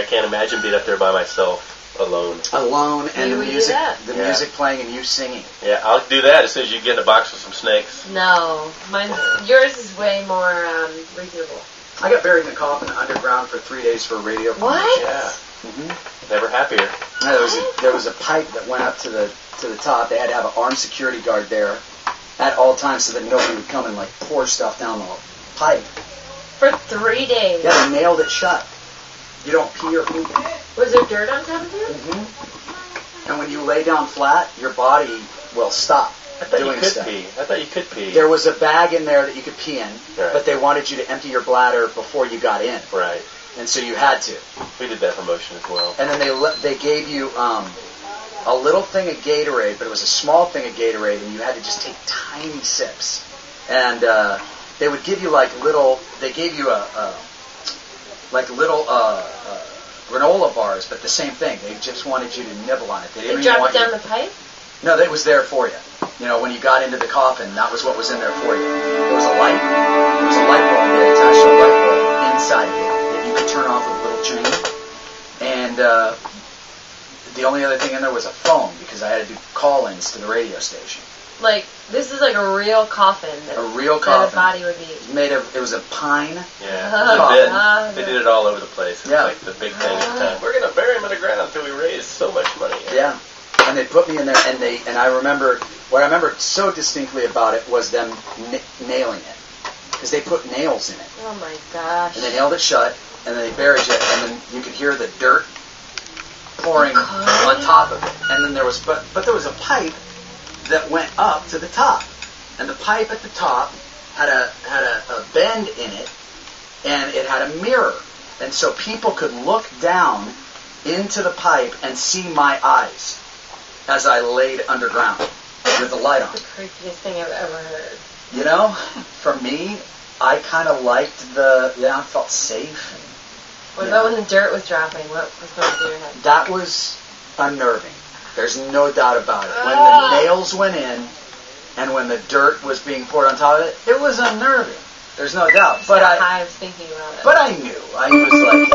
I can't imagine being up there by myself alone. alone and Maybe the we do music, that. the Yeah. music playing and you singing. Yeah, I'll do that as soon as you get in a box with some snakes. No, mine. Yours is way more um, reasonable. I got buried in the coffin underground for three days for a radio. What? Yeah, hmm never happier. Yeah, there was a, there was a pipe that went up to the to the top. They had to have an armed security guard there at all times so that nobody would come and like pour stuff down the pipe. For three days. Yeah, they nailed it shut. You don't pee or poop. Was there dirt on top of it? hmm And when you lay down flat, your body will stop I thought you doing could stuff. pee. I thought you could pee. There was a bag in there that you could pee in, Right. but they wanted you to empty your bladder before you got in, right. and so you had to. We did that for motion as well. And then they le- they gave you um, a little thing of Gatorade, but it was a small thing of Gatorade, and you had to just take tiny sips. And uh, they would give you like little. They gave you a, a like little uh, uh, granola bars, but the same thing. They just wanted you to nibble on it. They They didn't dropped want it down you. the pipe? No, that was there for you. You know, when you got into the coffin, that was what was in there for you. There was a light. There was a light bulb. They attached to a light bulb inside of it that you could turn off with a little chain. And uh, the only other thing in there was a phone because I had to do call-ins to the radio station. Like, this is like a real coffin. That, A real that a coffin. body would be. It made of. It was a pine. Yeah, Oh, it's a bit. God. They did it all over the place. It's Yeah. like the big thing at the time. We're gonna bury him in the ground until we raise so much money. Yeah. And they put me in there, and they and I remember what I remember so distinctly about it was them n- nailing it because they put nails in it. Oh my gosh. and they nailed it shut, and then they buried it, and then you could hear the dirt pouring oh, Okay. on top of it. And then there was, but but there was a pipe that went up to the top, and the pipe at the top had a had a, a bend in it, and it had a mirror, and so people could look down into the pipe and see my eyes as I laid underground with the light on. the creepiest thing I've ever heard. You know, for me, I kind of liked the, yeah, I felt safe. What Yeah. about when the dirt was dropping? What was going through your head? That was unnerving. There's no doubt about it. When the nails went in and when the dirt was being poured on top of it, it was unnerving. There's no doubt. But I, I was thinking about it. but I knew. I was like,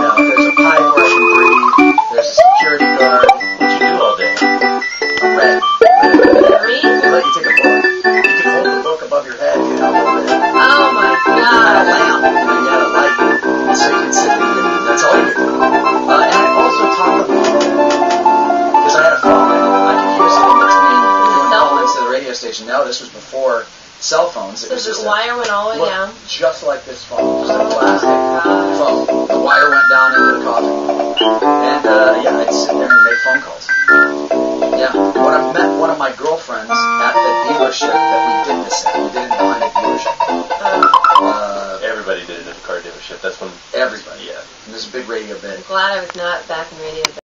this was before cell phones. It So was the just a, wire went all the way down. just like this phone, just a plastic my phone. The wire went down into the coffin. And, uh, yeah, I'd sit there and make phone calls. Yeah, when I met one of my girlfriends at the dealership that we did this at, we did it behind a dealership. Uh, Uh, Everybody did it at the car dealership. That's when. everybody. Yeah. And there's a big radio bit. I'm glad I was not back in radio.